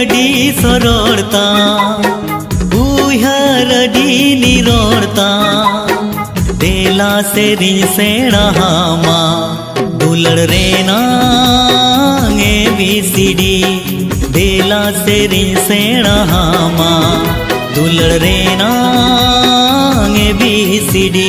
अडी सरोड़ता उहर अडी निरोड़ता, देला से रिंग सेड़ा हामा दुलड़ रेना ए बी सी डी देला से रिंग हामा दुलड़ Raina A B C D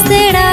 será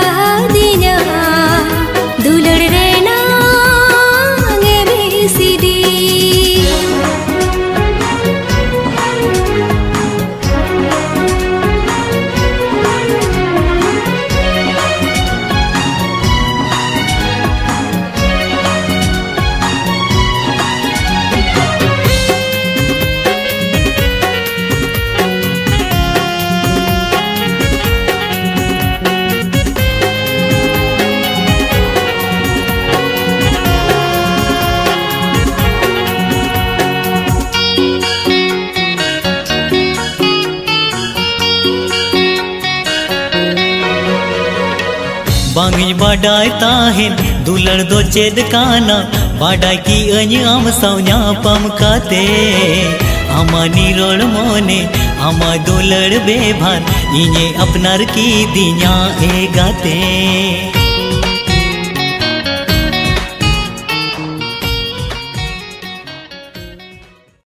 बांगिज बाडाय ताहिन दुलर दो चेद काना, बाडाय की अñ आम सौ냐 पम काते आमा निरोल मोने, आमा दुलर बेभान इने अपनार की दिया ए गाते।